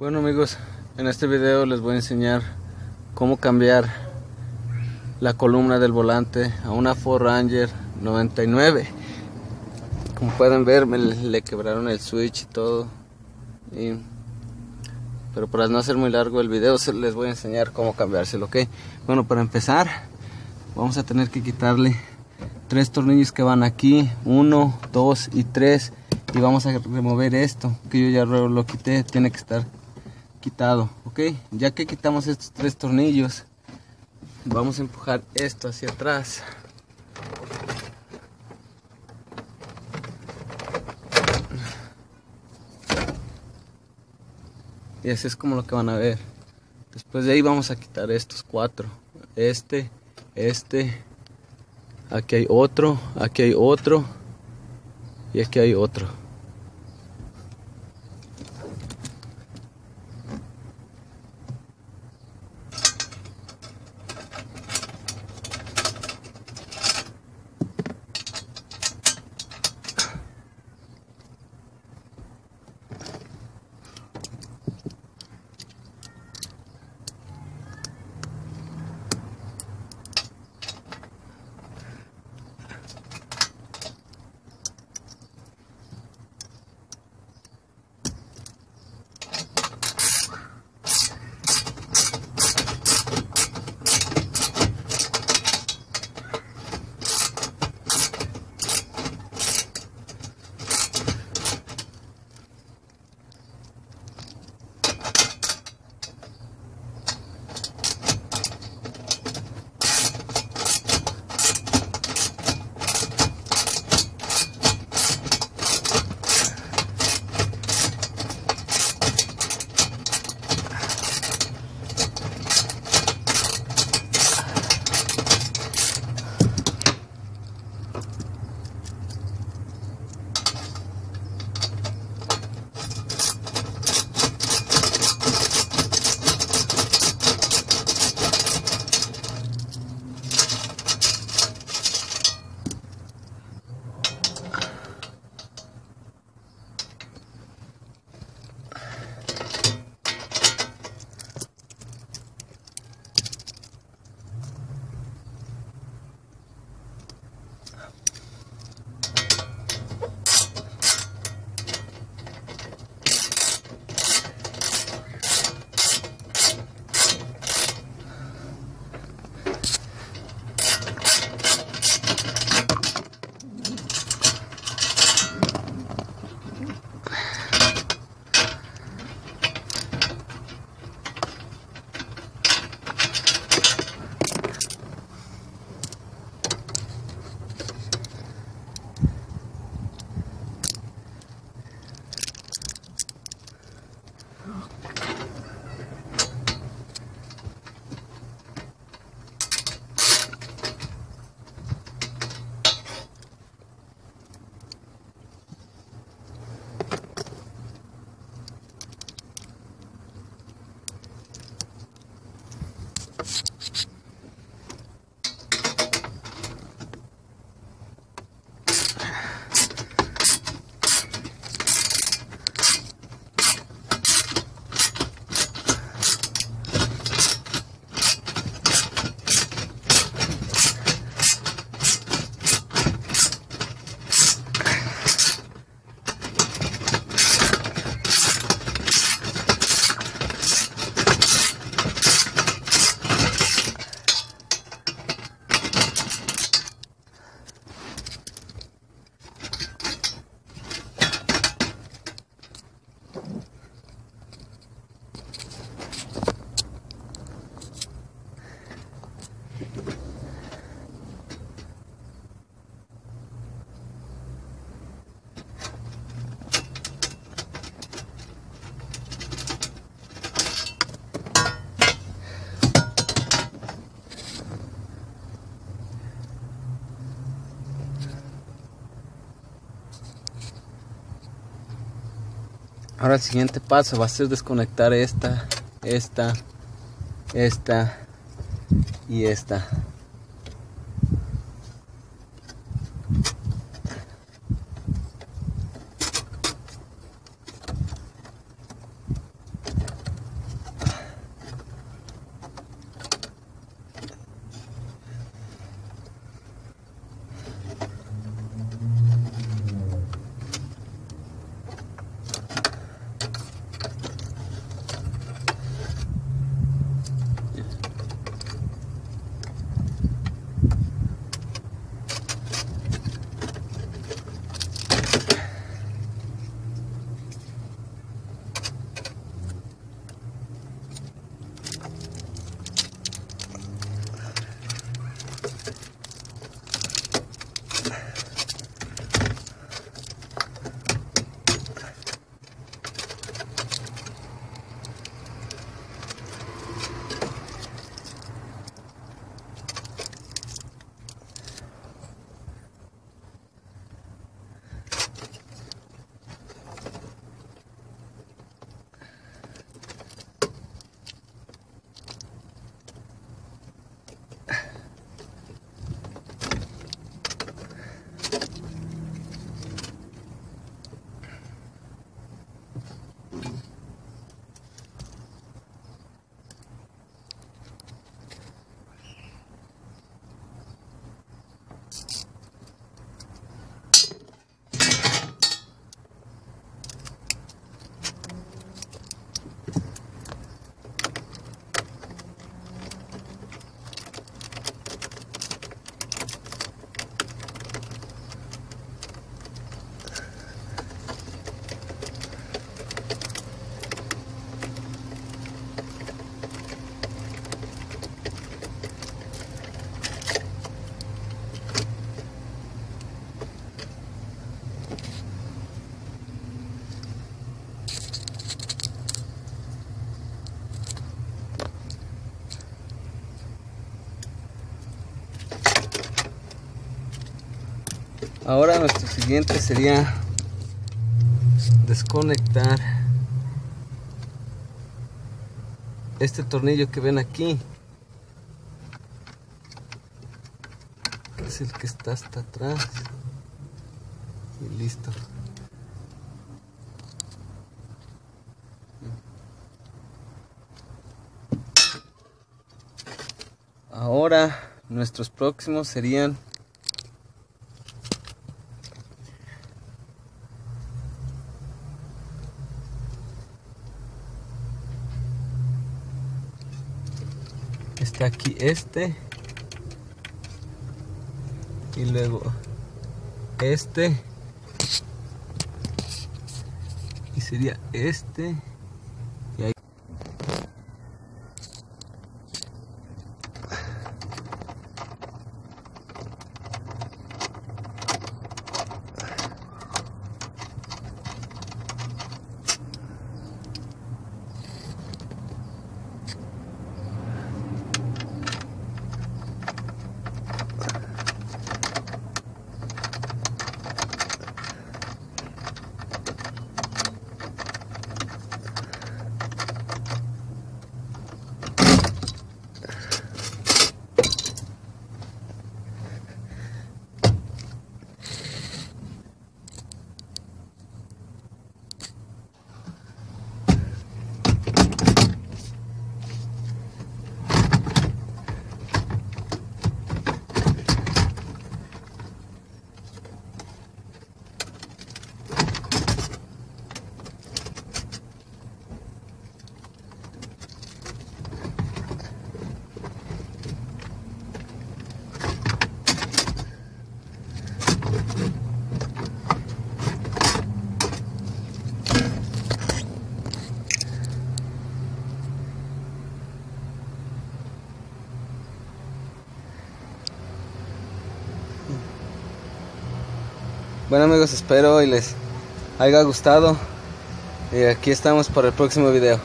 Bueno amigos, en este video les voy a enseñar cómo cambiar la columna del volante a una Ford Ranger 99 como pueden ver me le quebraron el switch y todo. Pero para no hacer muy largo el video les voy a enseñar cómo cambiárselo ok bueno para empezar vamos a tener que quitarle tres tornillos que van aquí uno dos y tres y vamos a remover esto que yo ya lo quité tiene que estar quitado ok ya que quitamos estos tres tornillos vamos a empujar esto hacia atrás. Y así es como lo que van a ver. Después de ahí vamos a quitar estos cuatro. Este este. Aquí hay otro aquí hay otro. Y aquí hay otro Ahora el siguiente paso va a ser desconectar esta, esta, esta y esta. Ahora nuestro siguiente sería desconectar este tornillo que ven aquí. Es el que está hasta atrás. Y listo. Ahora nuestros próximos serían está aquí este. Y luego este. Y sería este Bueno amigos, espero y les haya gustado. Y aquí estamos para el próximo video.